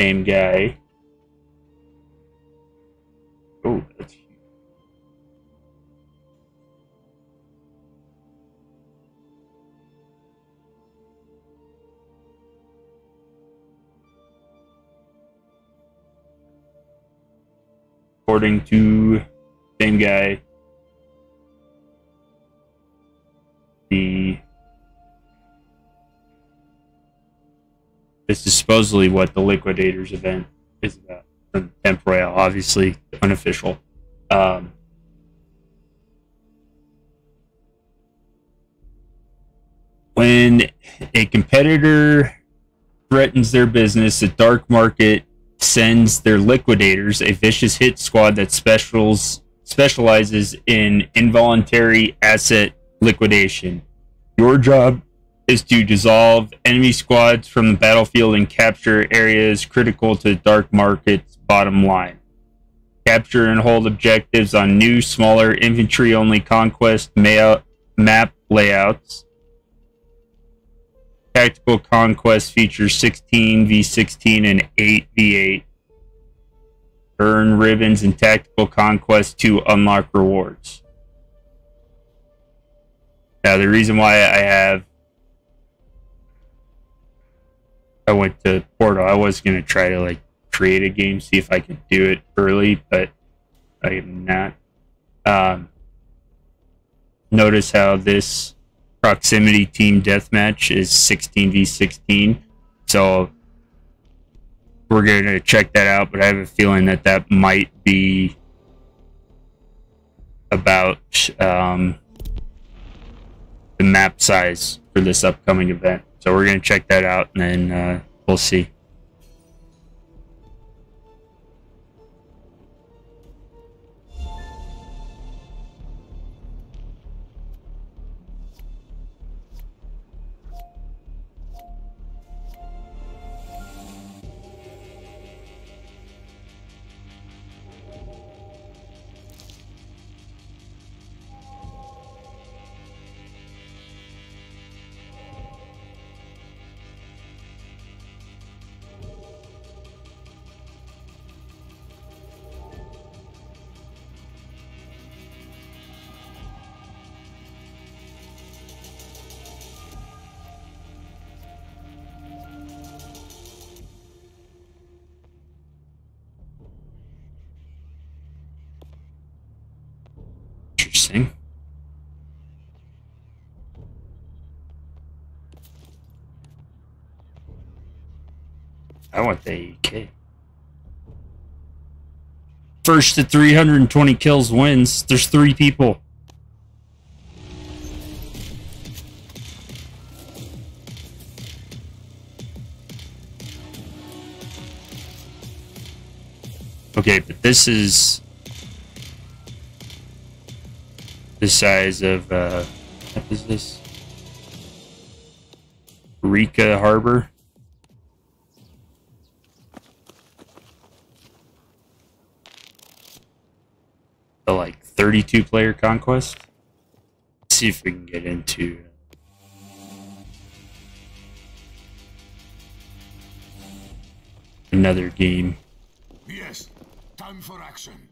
same guy. Oh, that's huge. According to same guy, this is supposedly what the Liquidators event is about. From Temporyal, obviously unofficial. Um, when a competitor threatens their business, the dark market sends their liquidators, a vicious hit squad that specials specializes in involuntary asset liquidation. Your job is to dissolve enemy squads from the battlefield and capture areas critical to the dark market's bottom line. Capture and hold objectives on new, smaller, infantry only conquest map layouts. Tactical Conquest features 16 v16 and 8 v8. Earn ribbons in Tactical Conquest to unlock rewards. Now, the reason why I have I went to Portal, I was gonna try to like create a game, see if I could do it early, but I am not. Um, notice how this proximity team deathmatch is 16v16. So we're going to check that out, but I have a feeling that that might be about um, the map size for this upcoming event. So we're going to check that out and then uh, we'll see. Interesting. I want the AK. First to 320 kills wins. There's three people. Okay, but this is the size of, uh, what is this? Arica Harbor. The like 32 player conquest. Let's see if we can get into another game. Yes, time for action.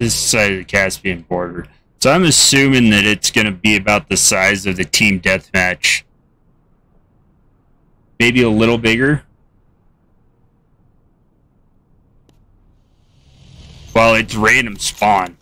This side of the Caspian border. So I'm assuming that it's going to be about the size of the team deathmatch. Maybe a little bigger. Well, it's random spawn.